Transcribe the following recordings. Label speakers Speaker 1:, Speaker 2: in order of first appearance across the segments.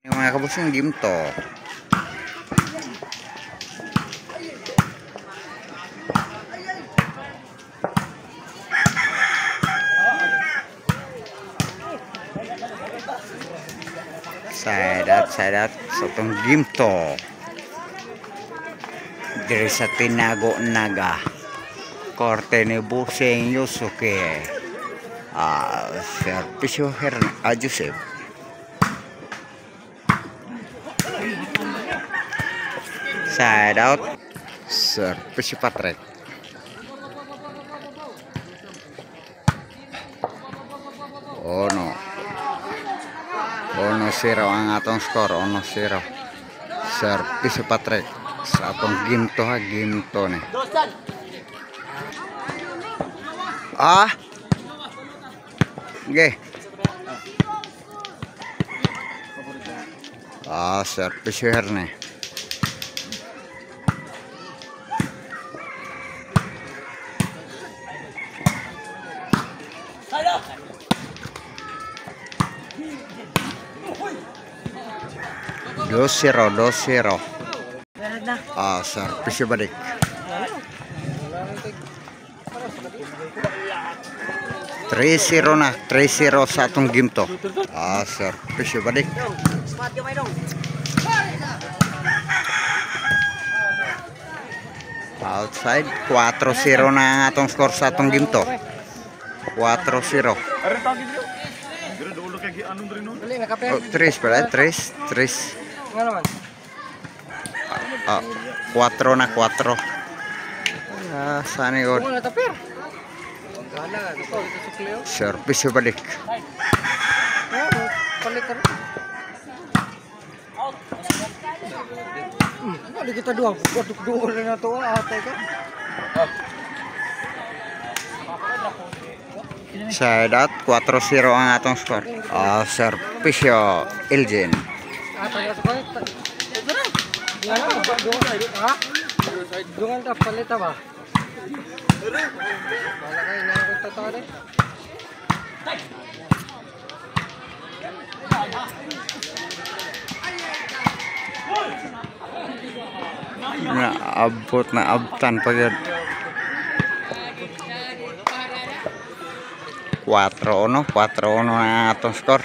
Speaker 1: Yung mga kabus yung game to. Side out, side out sa itong game to. Diri sa Tinago Naga. Korte ni Buseng Yusuke. Ah, Serpisyo Hern ah, Joseph. Side out. Service no, Ono. Ono sira angatong skor ono sira. Service Patrick. Satong gimto ha gimto nih. Ah. ge. Okay. આ સરપી શહેરને dosiro dosiro ah servis balik Tresiro na, tresiro sa atong gimto. Ah, sir. Pisyo balik. Outside 4-0 na ang atong score sa atong game to. 4-0. Oh, tris, pala,
Speaker 2: Tris.
Speaker 1: tres. Oh, na 4. Ah, sana. Service balik.
Speaker 2: Balik. Hmm, Kali kita dua, buat dua orang atau apa ah,
Speaker 1: kan? Saidat Quattro Zero atong skor. Ah,
Speaker 2: oh, Serpicio Iljin. Dungan ta paleta ba? Wala kayo na ako tatawa rin.
Speaker 1: Na abot na abtan pa yun. 4-1, 4-1 na atong score.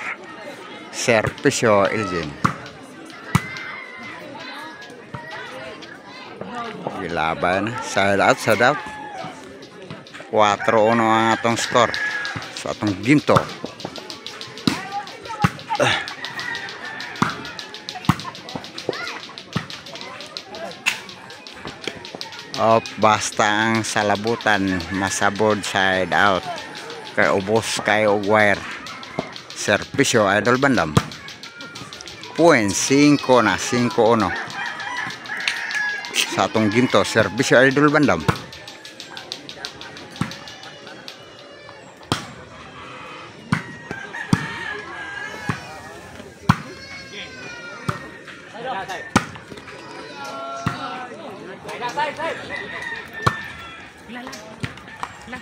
Speaker 1: Service yo, Elgin. Gilaban. Side out, side out. 4-1 ang atong score. Sa atong ginto. Op, basta ang salabutan masabod side out. Kay ubos kay og wire. Servisyo idol bandam. Point 5 na 5-1. Sa atong ginto, servisyo idol bandam. Size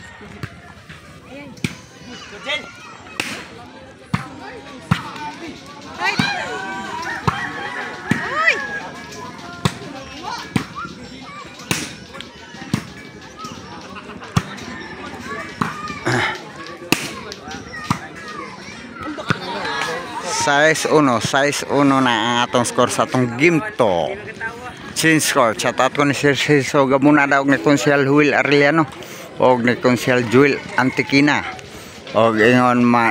Speaker 1: 1, size 1 na ang atong score sa atong game to. Change score. Chat out ko ni Sir Siso Gamuna daw ni Konsyal Huil Arellano o ni Konsyal Joel Antikina. O ingon ma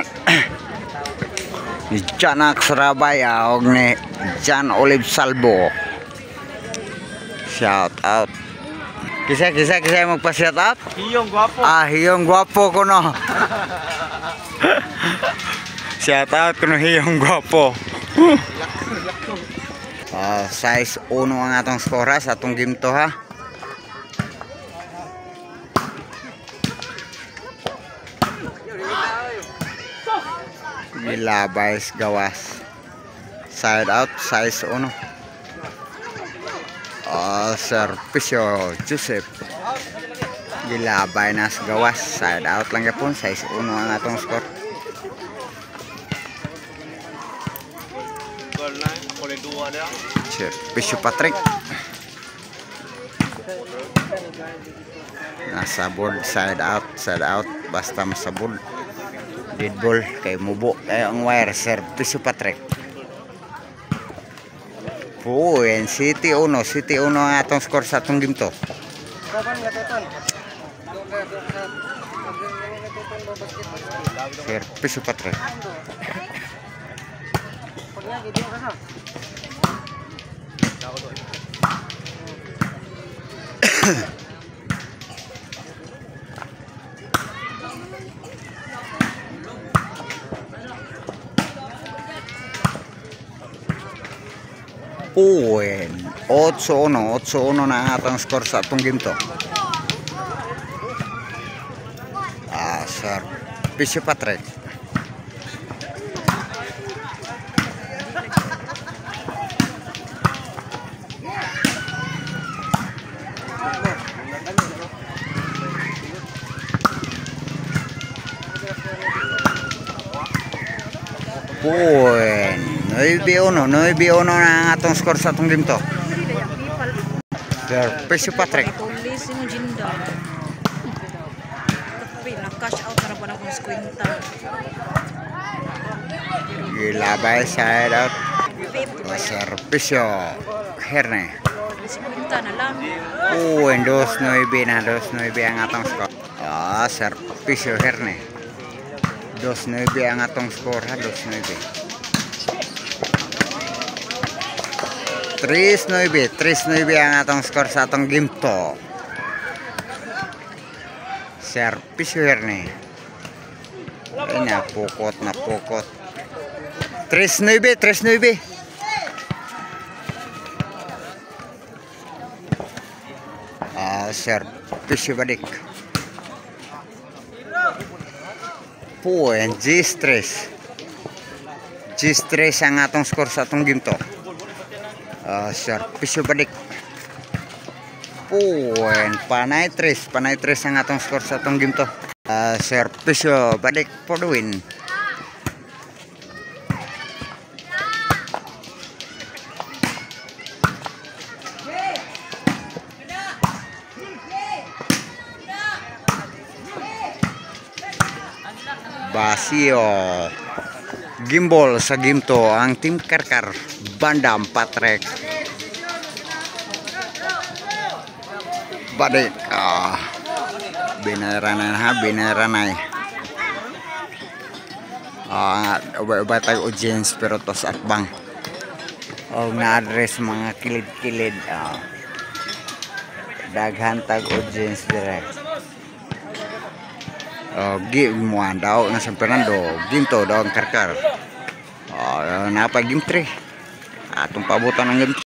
Speaker 1: ni Janak Sarabaya o ni Jan Olive Salvo. Shout out. Kisa kisa kisa magpa-shout out?
Speaker 3: Hiyong gwapo.
Speaker 1: Ah, hiyong gwapo ko no. Shout out ko no hiyong gwapo. Ah, size 1 ang atong sa atong game to ha. Nilabays gawas. Side out, size 1. Ah, servisyo Joseph. Gilabay na sa gawas. Side out lang yapon. Size 1 ang atong score. Servisyo Patrick. Nasa board, side out, side out. Basta masabod. Dead ball kay mubo kayo ang wire. Servisyo Patrick. Puwen, City 1. City 1 ang atong score sa atong game to.
Speaker 2: Kapan nga teton? Doon ka,
Speaker 1: Puwen, 8-1. 8-1 na ang atong score sa atong game to. Ah, Servisyo Patrick. Puwen, 9-1. 9-1 na ang atong score sa atong game to. Servisyo Patrick.
Speaker 4: Police mo jinda. Tapi na cash out.
Speaker 1: O servisyo. Herne.
Speaker 4: Skwinta na
Speaker 1: 2-9 na. 2-9 ang atong score. Servisyo Herne. 2-9 ang atong score ha. 2-9. 3-9. 3-9 ang atong score sa atong game to. Servisyo Herne. Ay, napukot, napukot. 3-9, 3-9. Ah, servisyo balik. Puwen, G-stress. G-stress ang atong score sa atong game to. Ah, servisyo balik. Puwen, panay 3. Panay 3 ang atong score sa atong game to. Ah, servisyo balik for the win. Basio. Gimbal sa Gimto ang Team Karkar Bandam Patrek. Balik. Ah. Binaranay ha, binaranay. Ah, uba-uba tayo audience pero tos at bang. O na-address mga kilid-kilid. Ah. Daghan tag audience direct. Oh, mau muan daw ng San Fernando. Gim karkar. Oh, ah, napa gimtri? Ah, tre. Pabutan ang